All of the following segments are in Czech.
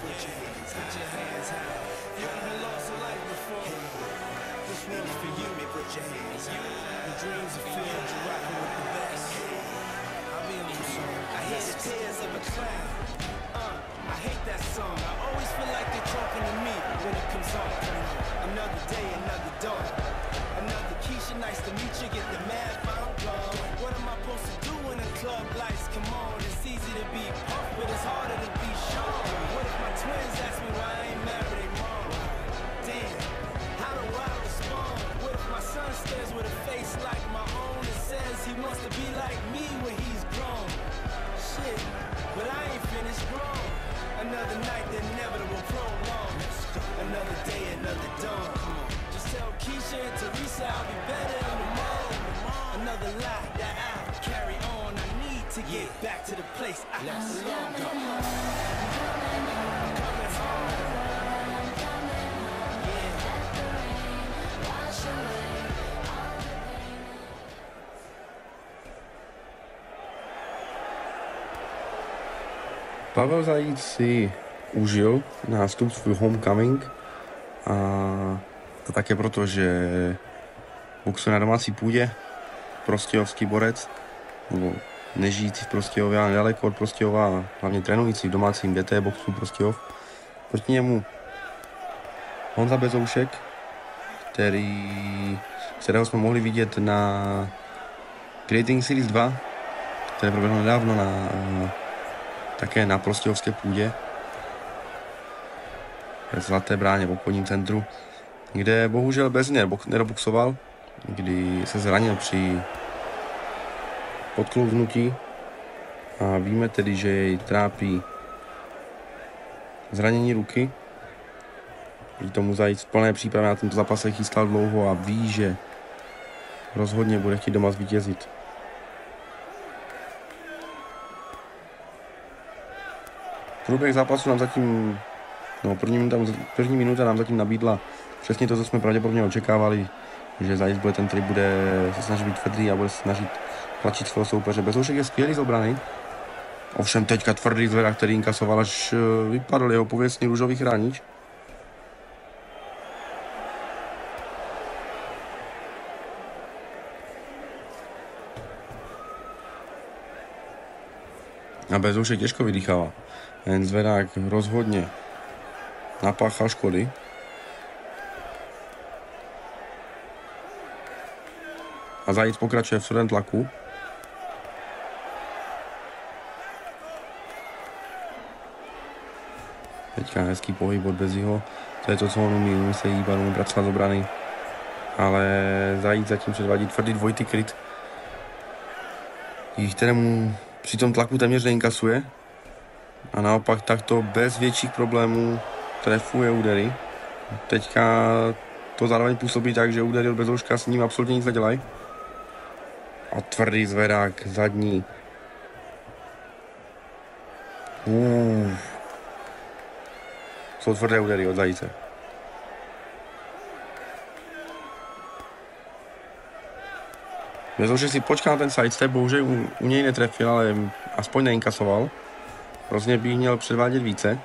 put your hands. You lost a life before? This for you, me. The dreams you're rocking with the best. I hear the tears of a clown. I hate that song. I always feel like they're talking to me when it comes on. Another day, another dawn. Another Keisha, nice to meet you. Get the mad found gone. What am I supposed to do when the club lights come on? It's easy to be puff, but it's harder to be Sean. Twins ask me why I ain't married? Damn, how do I respond? What if my son stares with a face Pavel Zajíc si užil nástup svůj homecoming a to také proto, že boxuje na domácí půdě, prostějovský borec, nebo nežijící v Prostějově, ale nedaleko od Prostějova hlavně trénující v domácím DT boxu Prostějov. Proti němu Honza Bezoušek, který, kterého jsme mohli vidět na Creating Series 2, které proběhlo nedávno na, také na Prostějovské půdě, v Zlaté bráně v obchodním centru, kde bohužel bez něj nedoboxoval, kdy se zranil při podklouznutí a víme tedy, že jej trápí zranění ruky. Prý tomu zajít v plné přípravě na tento zápas se chystal dlouho a ví, že rozhodně bude chtít doma zvítězit. Průběh zápasu nám zatím, no první minuta, první minuta nám zatím nabídla přesně to, co jsme pravděpodobně očekávali, že Zajist bude ten, který bude se snažit být tvrdý a bude se snažit tlačit svého soupeře. Bezoušek je skvělý z obrany. Ovšem teďka tvrdý zvedák, který inkasoval, až eh, vypadl jeho pověstný růžový chránič. A Bezoušek těžko vydýchává. Ten zvedák rozhodně napáchal škody. A Zajíc pokračuje v sudem tlaku. Teďka hezký pohyb od Beziho. To je to, co on umí. Umí se hýbat, umí pracovat z obrany. Ale Zajíc zatím předvádí tvrdý dvojitý kryt. Díky kterému při tom tlaku téměř neinkasuje. A naopak takto bez větších problémů trefuje údery. Teďka to zároveň působí tak, že údery od Bezouška s ním absolutně nic nedělají. A tvrdý zvedák zadní. Uf. Jsou tvrdé údery od zajíce. Bezoušek si počká na ten sidestep, bohužel u, u něj netrefil, ale aspoň neinkasoval. Hrozně by měl předvádět více.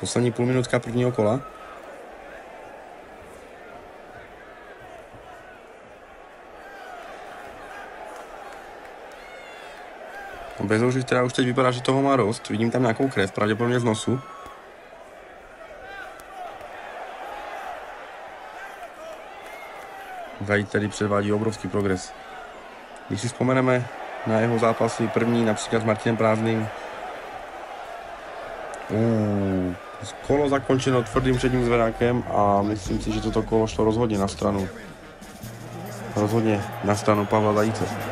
Poslední půl minutka prvního kola. Bezouši, která už teď vypadá, že toho má dost. Vidím tam nějakou krev, pravděpodobně z nosu. Zajít tady předvádí obrovský progres. Když si vzpomeneme na jeho zápasy první, například s Martinem Prázdným, uh, kolo zakončeno tvrdým předním zvedákem a myslím si, že toto kolo šlo rozhodně na stranu. Rozhodně na stranu Pavla Zajíce.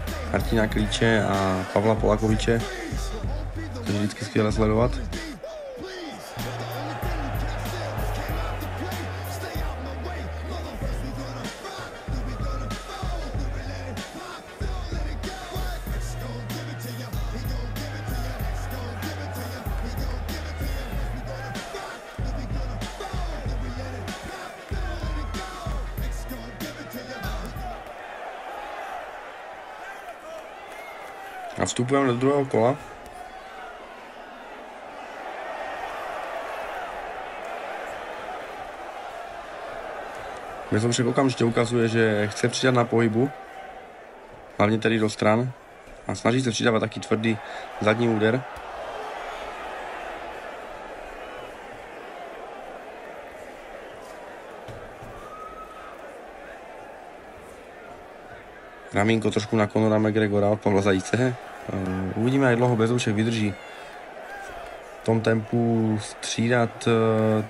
Martina Klíče a Pavla Polakoviče, což je vždycky skvěle sledovat. A vstupujeme do druhého kola. Bezoušek okamžitě ukazuje, že chce přidat na pohybu, hlavně tedy do stran, a snaží se přidávat taky tvrdý zadní úder. Ramínko trošku na Conora McGregora od Pavla Zajíce. Uh, uvidíme, jak dlouho Bezoušek vydrží v tom tempu střídat uh,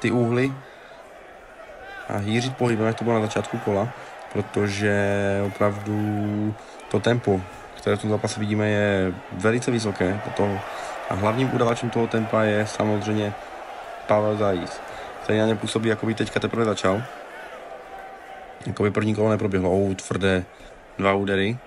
ty úhly a hýřit pohybem, jak to bylo na začátku kola, protože opravdu to tempo, které v tom zápase vidíme, je velice vysoké. A hlavním udavačem toho tempa je samozřejmě Pavel Zajíc, který na ně působí, jako by teďka teprve začal. Jako by první kolo neproběhlo. Tvrdé dva údery.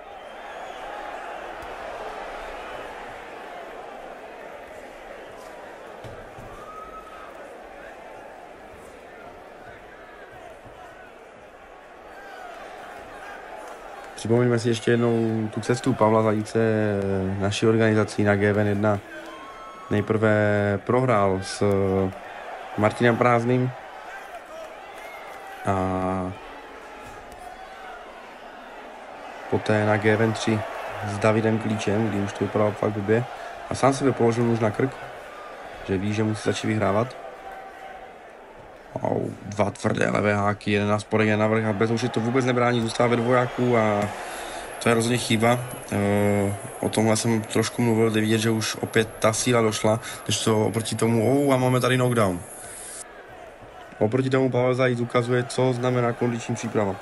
Připomeňme si ještě jednou tu cestu Pavla Zajíce naší organizací na GVN1. Nejprve prohrál s Martinem Prázdným a poté na GVN 3 s Davidem Klíčem, kdy už to vypadalo fakt blbě. A sám sebe položil nůž na krk, že ví, že musí začít vyhrávat. Oh, dva tvrdé levé háky, jeden na spodek, jeden na vrch a bez už to vůbec nebrání, zůstává ve dvojáku a to je rozhodně chyba. E, o tomhle jsem trošku mluvil, jde vidět, že už opět ta síla došla, když to oproti tomu, oh, a máme tady knockdown. Oproti tomu Pavel Zajíc ukazuje, co znamená kondiční příprava.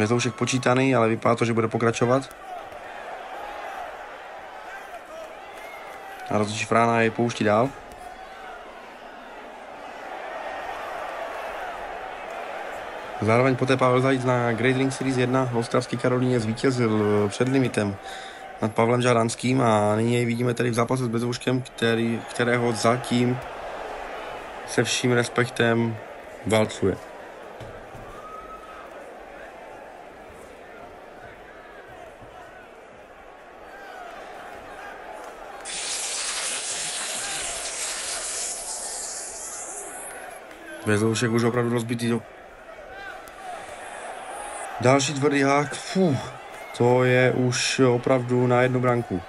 Vezoušek počítaný, ale vypadá to, že bude pokračovat. A rozhodčí Frána je pouští dál. Zároveň poté Pavel Zajíc na Great Ring Series 1 v Ostravské Karolíně zvítězil před limitem nad Pavlem Žaranským a nyní jej vidíme tedy v zápase s Bezouškem, který, kterého zatím se vším respektem valcuje. Vezoušek už opravdu rozbitý do... Další tvrdý hák, fuh, to je už opravdu na jednu branku.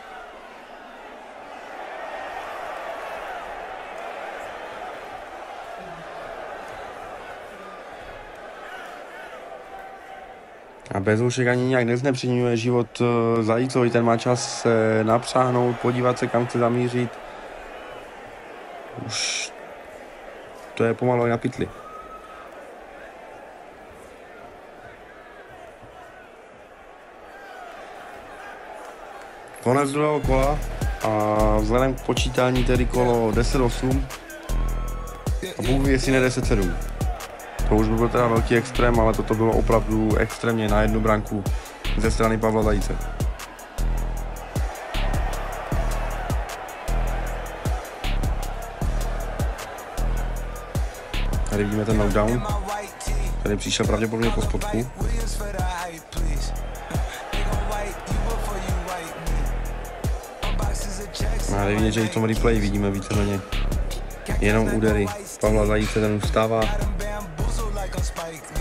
A Bezoušek ani nějak neznepřiňuje život eh, Zajícovi, ten má čas se napřáhnout, podívat se, kam chce zamířit. Už to je pomalu na pytli. Konec druhého kola a vzhledem k počítání tedy kolo 10-8 a Bůh jestli ne 10-7. To už by byl teda velký extrém, ale toto bylo opravdu extrémně na jednu branku ze strany Pavla Zajíce. Tady vidíme ten knockdown, který přišel pravděpodobně po spodku. A tady vidět, že i v tom replay vidíme víceméně jenom údery. Pavla Zajíce ten ustává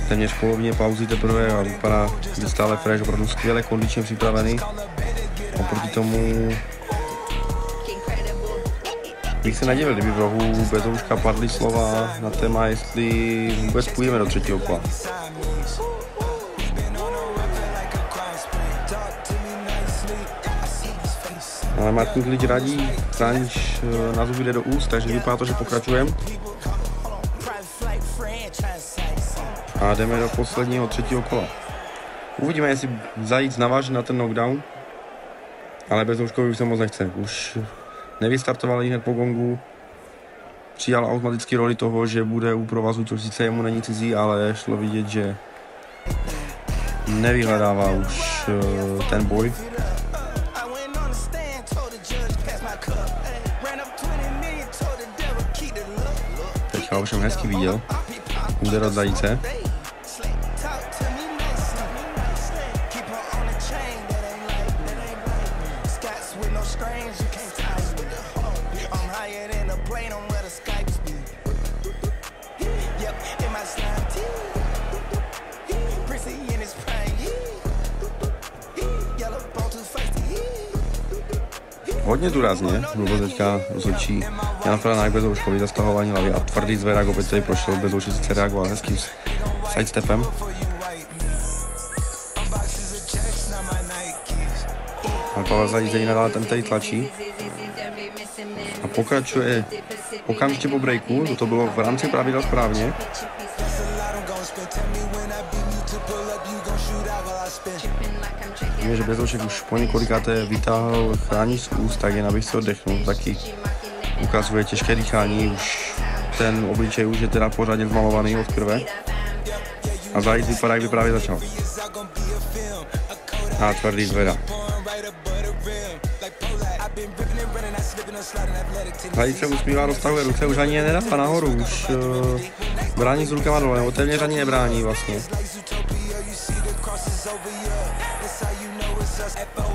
téměř polovině pauzy teprve a vypadá, že stále fresh, opravdu skvěle kondičně připravený. Oproti tomu bych se nedivil, kdyby v rohu Bezouška padly slova na téma, jestli vůbec půjdeme do třetího kola. Ale Martin Klič radí, Kranč eh, na zuby jde do úst, takže vypadá to, že pokračujeme. A jdeme do posledního třetího kola. Uvidíme, jestli zajít naváže na ten knockdown. Ale bez už se moc nechce. Už nevystartoval hned po gongu. Přijal automaticky roli toho, že bude u provazu, což sice jemu není cizí, ale šlo vidět, že nevyhledává už uh, ten boj. Teďka ovšem hezky viděl úder od zajíce. Hodně důrazně, mluvil teďka rozhodčí Jan bez ouškový zastahování hlavy a tvrdý zverák opět tady prošel, bez ouši sice reagoval. Hezkým sidestepem. A Pavel Zajízdej nadále ten tady tlačí. A pokračuje okamžitě po breaku, to bylo v rámci pravidel správně. Vím, že Bezoušek už po několikáté vytáhl chrání z úst, tak jen abych se oddechnul, taky ukazuje těžké dýchání, už ten obličej už je teda pořádně zmalovaný od krve. A zajít vypadá, jak by právě začal. A tvrdý zvedá. Se usmívá, roztahuje ruce, už ani je nedává nahoru, už uh, brání s rukama dole, nebo téměř ani nebrání vlastně.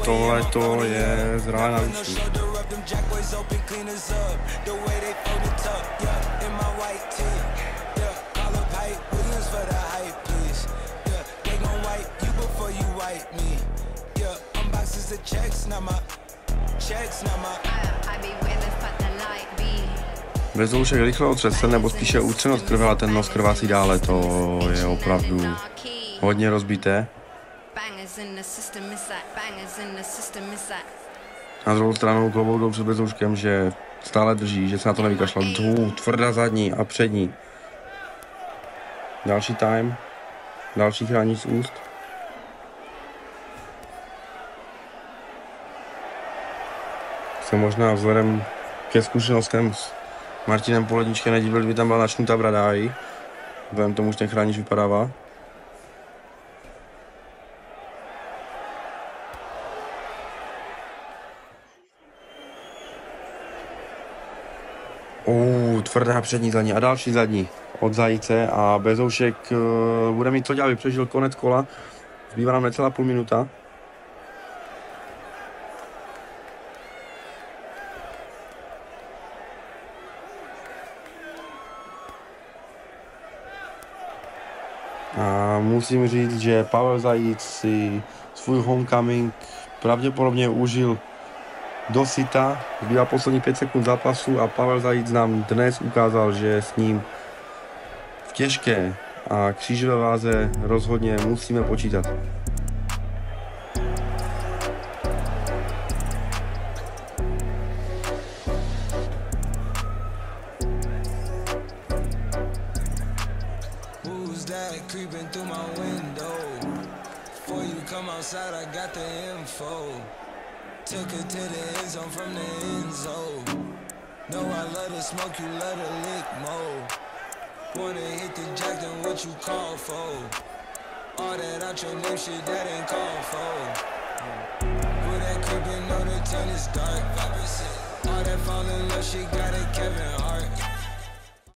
Tohle to je zralé na účtu. Bezoušek rychle otřesl, nebo spíše ústřenost krve, a ten nos krvácí dále, to je opravdu hodně rozbité. Na druhou stranu klobouk před Bezouškem, že stále drží, že se na to nevykašlal. Dvů, tvrdá zadní a přední. Další time. Další chrání z úst. Se možná vzhledem ke zkušenostem s Martinem Poledničkem nedivil, kdyby tam byla načnutá brada i. Vzhledem tomu, že ten chránič vypadává. Uh, tvrdá přední zadní a další zadní od Zajíce a Bezoušek uh, bude mít co dělat, aby přežil konec kola. Zbývá nám necelá půl minuta. A musím říct, že Pavel Zajíc si svůj homecoming pravděpodobně užil do sita, zbývá poslední 5 sekund zápasu a Pavel Zajíc nám dnes ukázal, že s ním v těžké a křížové váze rozhodně musíme počítat. Creeping through my window. Before you come outside, I got the info. Took her to the end zone from the end zone. No, I love to smoke, you love to lick more. Wanna hit the jack, then what you call for? All that out your name shit, that ain't called for. Who that creepin' on the tennis dark? All that falling love shit got a Kevin Hart.